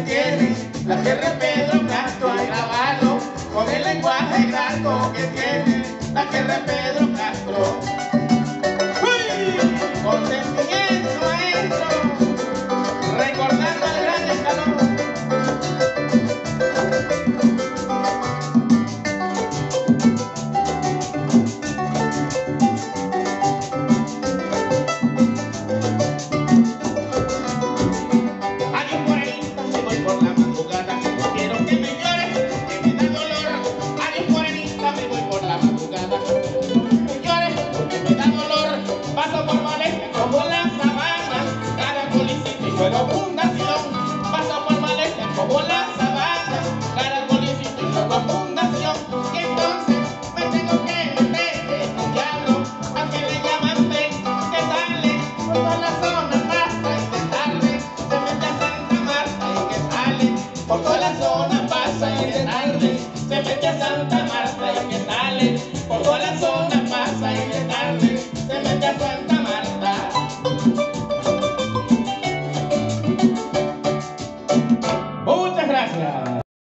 tiene la tierra Pedro Castro hay grabado con el lenguaje grato que tiene la tierra de Pedro la fundación. Y entonces me tengo que meter en el llano que le llaman llamaste que sale por toda la zona pasa y de este tarde. Se mete a Santa Marta y que sale por toda la zona pasa y de tarde. Se mete a Santa Marta y que sale por toda la zona